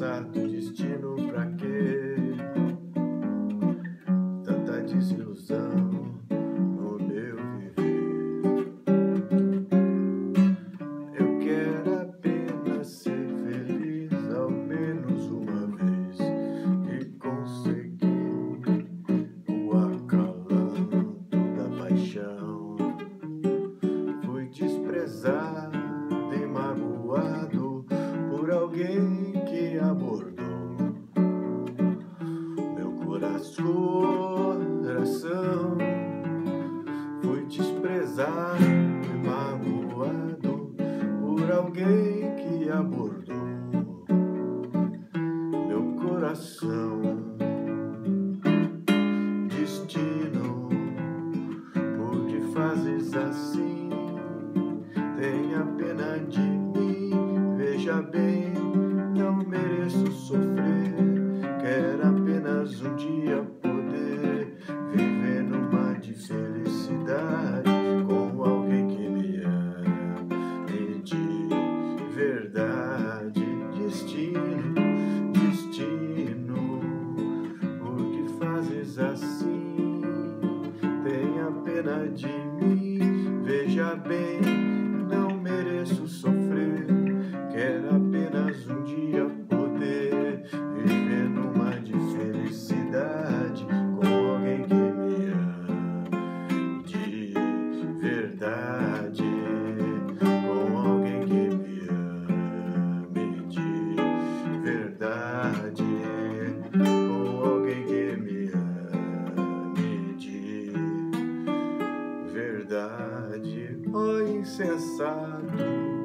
insensato destino pra quê? Tanta desilusão e magoado por alguém que abordou meu coração. Destino, por que fazes assim? Tenha pena de mim, veja bem, não mereço sofrer. Quero apenas um dia fazes assim? Tenha pena de mim, veja bem, não mereço sofrer. Quero apenas um dia poder viver numa de felicidade com alguém que me ama de verdade. Com alguém que me ame de verdade. oh insensato.